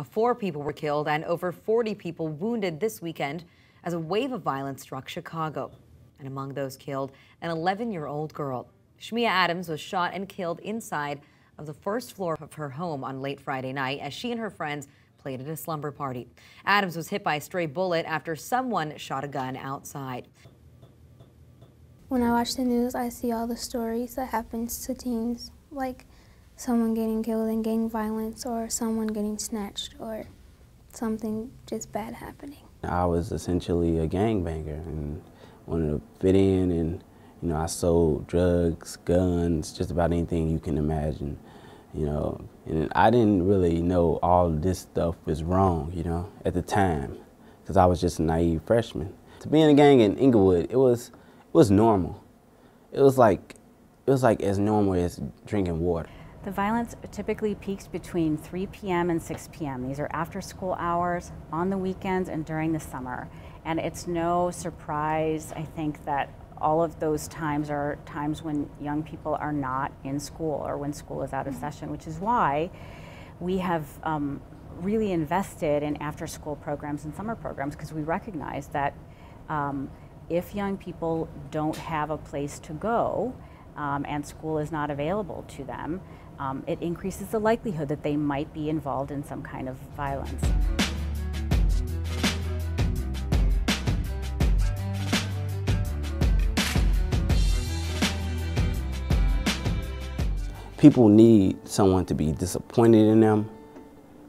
Uh, four people were killed and over 40 people wounded this weekend as a wave of violence struck Chicago. And among those killed, an 11 year old girl. Shamiya Adams was shot and killed inside of the first floor of her home on late Friday night as she and her friends played at a slumber party. Adams was hit by a stray bullet after someone shot a gun outside. When I watch the news, I see all the stories that happens to teens, like someone getting killed in gang violence or someone getting snatched or something just bad happening. I was essentially a gangbanger and wanted to fit in and you know I sold drugs, guns, just about anything you can imagine. You know, and I didn't really know all this stuff was wrong, you know, at the time, because I was just a naive freshman. To be in a gang in Inglewood, it was it was normal. It was like it was like as normal as drinking water. The violence typically peaks between 3 p.m. and 6 p.m. These are after school hours, on the weekends, and during the summer. And it's no surprise, I think, that all of those times are times when young people are not in school or when school is out of session, which is why we have um, really invested in after school programs and summer programs because we recognize that um, if young people don't have a place to go um, and school is not available to them, um, it increases the likelihood that they might be involved in some kind of violence. People need someone to be disappointed in them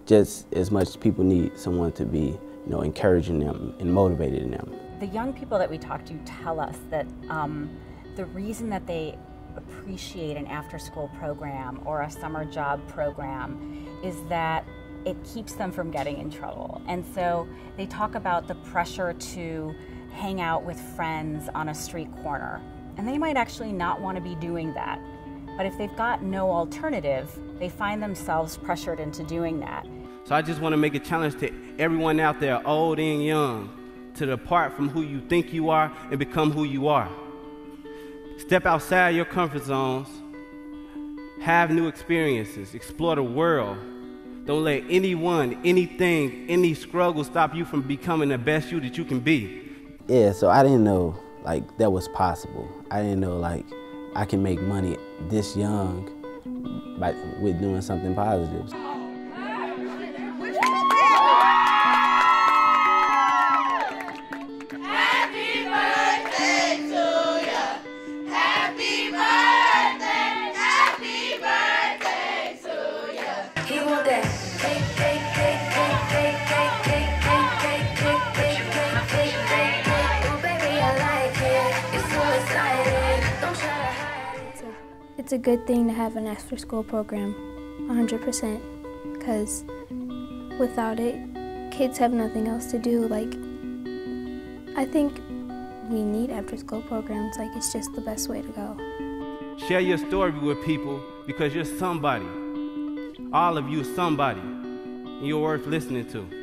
just as much as people need someone to be, you know, encouraging them and motivating them. The young people that we talk to tell us that um, the reason that they appreciate an after school program or a summer job program is that it keeps them from getting in trouble. And so they talk about the pressure to hang out with friends on a street corner. And they might actually not want to be doing that. But if they've got no alternative, they find themselves pressured into doing that. So I just want to make a challenge to everyone out there, old and young, to depart from who you think you are and become who you are. Step outside your comfort zones. Have new experiences. Explore the world. Don't let anyone, anything, any struggle stop you from becoming the best you that you can be. Yeah, so I didn't know like that was possible. I didn't know like I can make money this young by with doing something positive. It's a good thing to have an after school program, 100%, because without it, kids have nothing else to do. Like, I think we need after school programs, like, it's just the best way to go. Share your story with people because you're somebody. All of you somebody. You're worth listening to.